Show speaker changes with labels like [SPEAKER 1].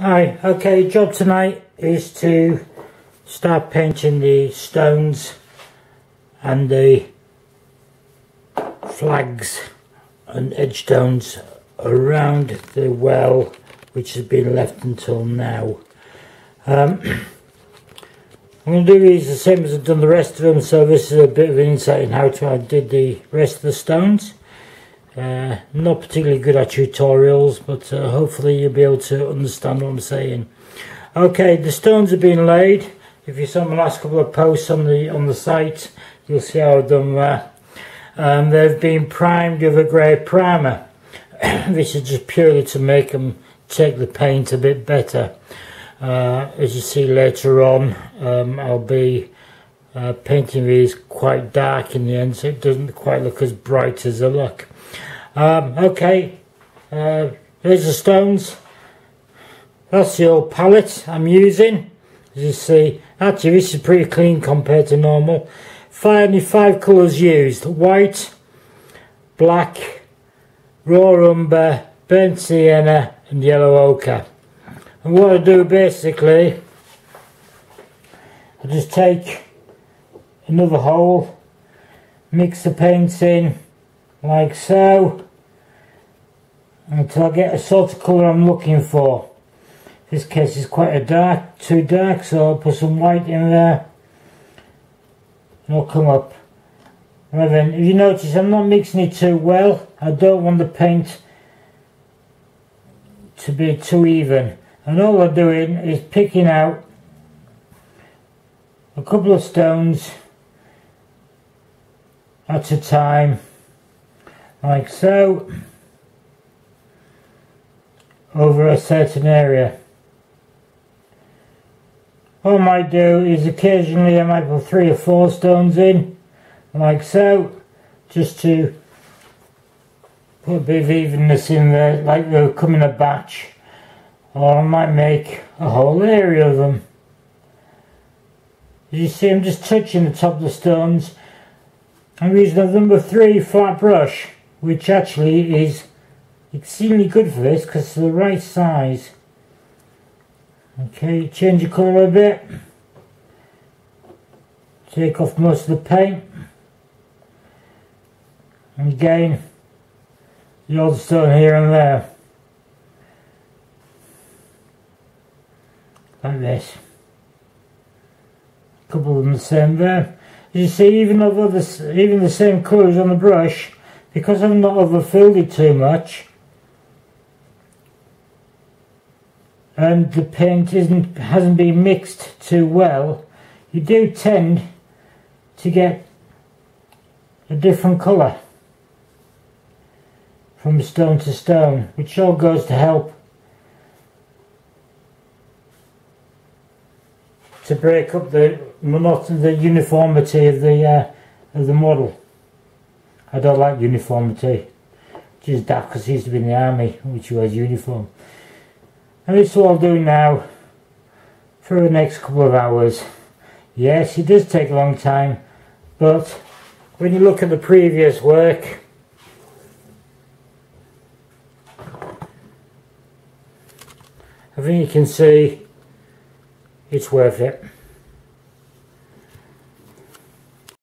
[SPEAKER 1] Hi, okay, job tonight is to start painting the stones and the flags and edge stones around the well which has been left until now. Um, I'm going to do these the same as I've done the rest of them so this is a bit of an insight in how to I did the rest of the stones. Uh, not particularly good at tutorials, but uh, hopefully you'll be able to understand what I'm saying. Okay, the stones have been laid. If you saw my last couple of posts on the on the site, you'll see how I've done that. Um, they've been primed with a grey primer. this is just purely to make them take the paint a bit better. Uh, as you see later on, um, I'll be uh, painting these quite dark in the end, so it doesn't quite look as bright as they look. Um, okay, uh, there's the stones. That's the old palette I'm using. As you see, actually this is pretty clean compared to normal. Five, only five colours used. White, black, raw umber, burnt sienna and yellow ochre. And what I do basically, I just take another hole, mix the paints in, like so until I get a sort of colour I'm looking for. This case is quite a dark, too dark, so I'll put some white in there and it'll come up. Right then, if you notice I'm not mixing it too well, I don't want the paint to be too even. And all I'm doing is picking out a couple of stones at a time like so over a certain area. What I might do is occasionally I might put three or four stones in like so just to put a bit of evenness in there like they'll come in a batch or I might make a whole area of them. You see I'm just touching the top of the stones I'm using a number 3 flat brush which actually is extremely good for this because it's the right size. Okay, change the colour a bit. Take off most of the paint. And again, the odd stone here and there. Like this. A couple of them the same there. You see, even though the, even the same colours on the brush, because I've not overfilled it too much and the paint isn't hasn't been mixed too well you do tend to get a different colour from stone to stone which all goes to help to break up the monotony, the uniformity of the uh, of the model. I don't like uniformity. Just that because he used to be in the army, which wears uniform. And this is what I'll do now for the next couple of hours. Yes, it does take a long time, but when you look at the previous work, I think you can see it's worth it.